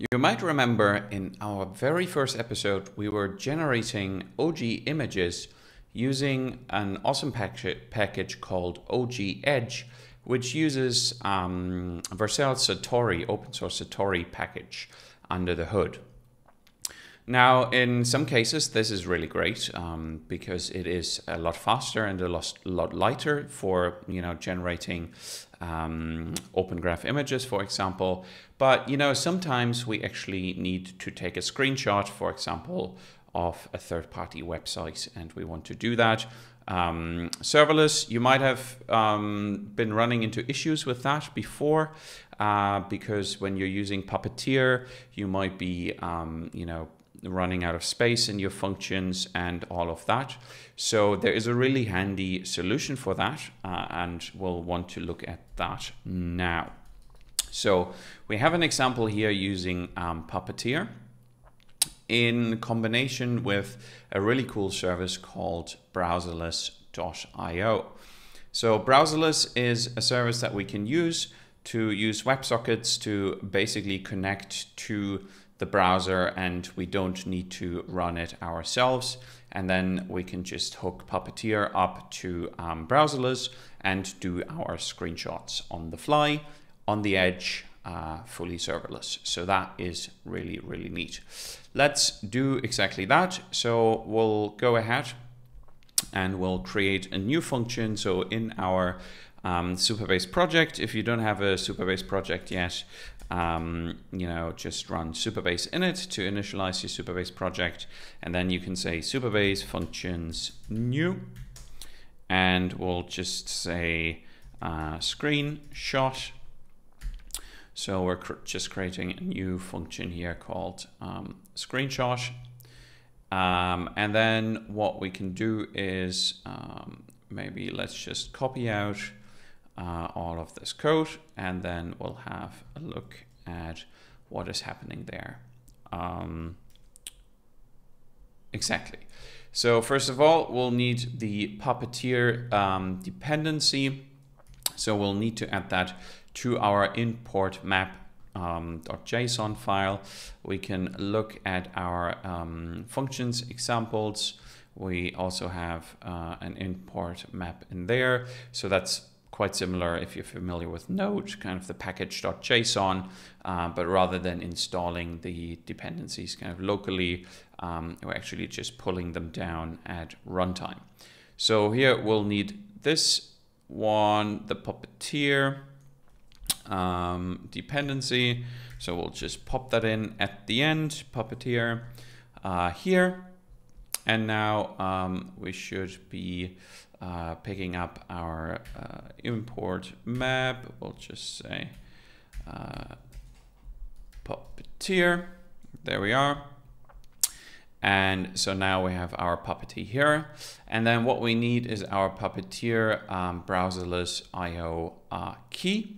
You might remember in our very first episode, we were generating OG images using an awesome package, called OG Edge, which uses um, Vercel Satori, open source Satori package under the hood. Now, in some cases, this is really great um, because it is a lot faster and a lot, lighter for you know generating um, open graph images, for example. But you know, sometimes we actually need to take a screenshot, for example, of a third-party website, and we want to do that. Um, serverless, you might have um, been running into issues with that before, uh, because when you're using Puppeteer, you might be, um, you know, running out of space in your functions and all of that. So there is a really handy solution for that uh, and we'll want to look at that now. So we have an example here using um, Puppeteer in combination with a really cool service called browserless.io. So browserless is a service that we can use to use WebSockets to basically connect to the browser and we don't need to run it ourselves. And then we can just hook Puppeteer up to um, browserless and do our screenshots on the fly, on the edge, uh, fully serverless. So that is really, really neat. Let's do exactly that. So we'll go ahead and we'll create a new function. So in our um, Supabase project, if you don't have a Supabase project yet, um, you know, just run Supabase init to initialize your Supabase project. And then you can say Supabase functions new. And we'll just say uh, screenshot. So we're cr just creating a new function here called um, screenshot. Um, and then what we can do is um, maybe let's just copy out uh, all of this code and then we'll have a look at what is happening there. Um, exactly. So first of all, we'll need the Puppeteer um, dependency. So we'll need to add that to our import map um, .json file. We can look at our um, functions examples. We also have uh, an import map in there. So that's quite similar if you're familiar with Node, kind of the package.json, uh, but rather than installing the dependencies kind of locally, um, we're actually just pulling them down at runtime. So here we'll need this one, the Puppeteer um, dependency. So we'll just pop that in at the end, Puppeteer uh, here. And now um, we should be uh, picking up our uh, import map. We'll just say uh, puppeteer. There we are. And so now we have our puppeteer here. And then what we need is our puppeteer um, browserless IO uh, key.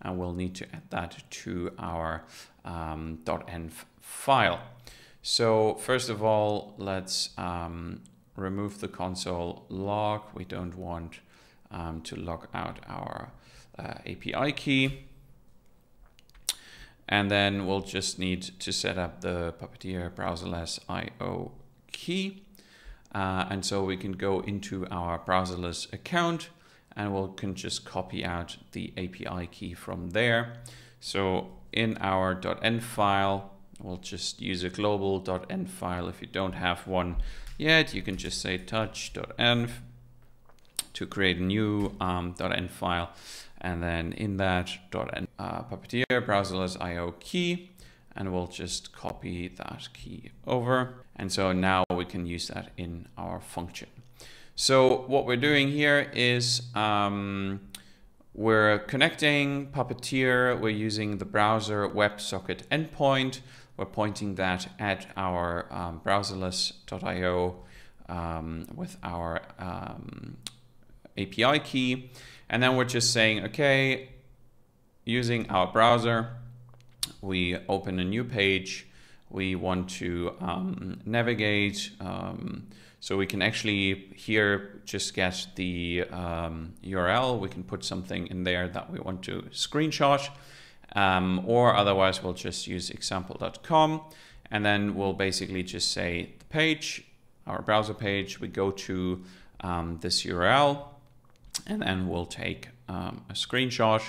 And we'll need to add that to our um, .env file. So first of all, let's um, remove the console log. We don't want um, to log out our uh, API key. And then we'll just need to set up the Puppeteer browserless IO key. Uh, and so we can go into our browserless account and we can just copy out the API key from there. So in our .env file, we'll just use a global.env file. If you don't have one, yet, you can just say touch.env to create a new um, .env file. And then in that .env uh, Puppeteer browserless IO key, and we'll just copy that key over. And so now we can use that in our function. So what we're doing here is um, we're connecting Puppeteer. We're using the browser WebSocket endpoint we're pointing that at our um, browserless.io um, with our um, API key. And then we're just saying, okay, using our browser, we open a new page. We want to um, navigate. So we can actually here just get the URL. Um, we can put something in there that we want to screenshot. Um, or otherwise, we'll just use example.com and then we'll basically just say the page, our browser page, we go to um, this URL and then we'll take um, a screenshot.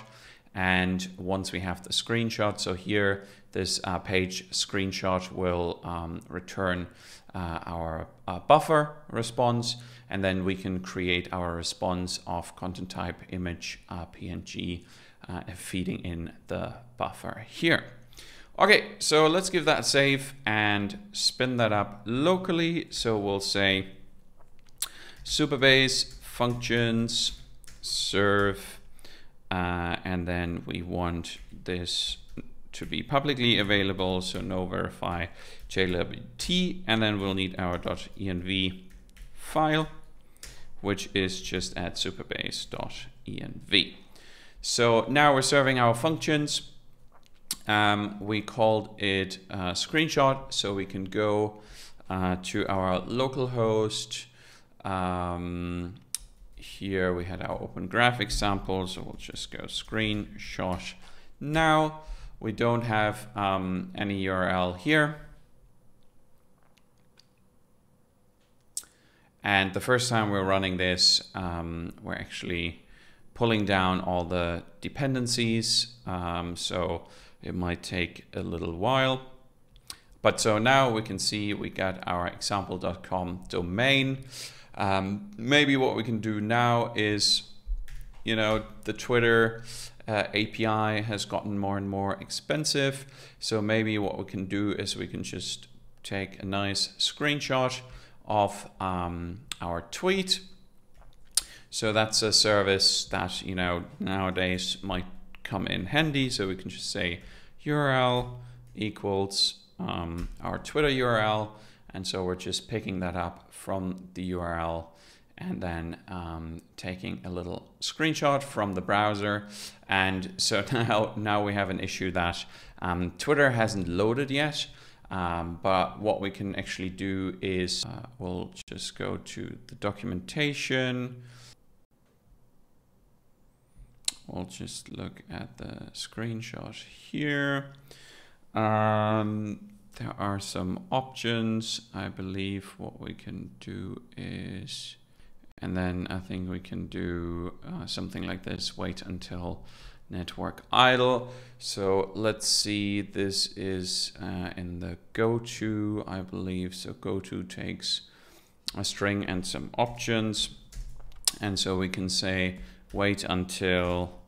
And once we have the screenshot, so here this uh, page screenshot will um, return uh, our uh, buffer response, and then we can create our response of content type image uh, PNG uh, feeding in the buffer here. Okay, so let's give that a save and spin that up locally. So we'll say Supabase functions serve, uh, and then we want this to be publicly available, so no verify JWT, and then we'll need our .env file, which is just at supabase.env. So now we're serving our functions. Um, we called it screenshot, so we can go uh, to our localhost. Um, here we had our open graphic sample, so we'll just go screenshot now. We don't have um, any URL here. And the first time we're running this, um, we're actually pulling down all the dependencies. Um, so it might take a little while. But so now we can see we got our example.com domain. Um, maybe what we can do now is, you know, the Twitter uh, API has gotten more and more expensive. So maybe what we can do is we can just take a nice screenshot of um, our tweet. So that's a service that, you know, nowadays might come in handy. So we can just say URL equals um, our Twitter URL. And so we're just picking that up from the URL and then um, taking a little screenshot from the browser. And so now, now we have an issue that um, Twitter hasn't loaded yet. Um, but what we can actually do is uh, we'll just go to the documentation. We'll just look at the screenshot here. Um, there are some options. I believe what we can do is and then I think we can do uh, something like this, wait until network idle. So let's see, this is uh, in the goto, I believe. So goto takes a string and some options. And so we can say wait until,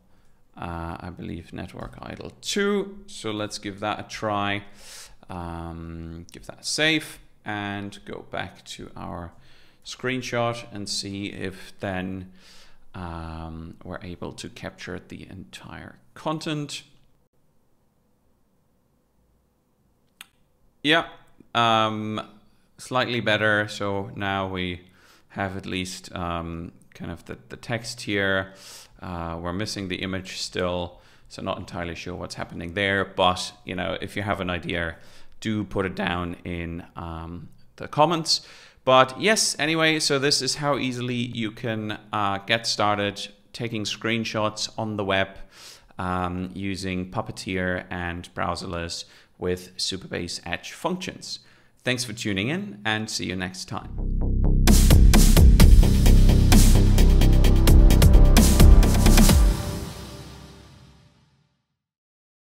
uh, I believe, network idle 2. So let's give that a try. Um, give that a save and go back to our screenshot and see if then um, we're able to capture the entire content. Yeah, um, slightly better. So now we have at least um, kind of the, the text here. Uh, we're missing the image still, so not entirely sure what's happening there. But you know, if you have an idea, do put it down in um, the comments. But yes, anyway, so this is how easily you can uh, get started taking screenshots on the web um, using Puppeteer and Browserless with Supabase Edge functions. Thanks for tuning in and see you next time.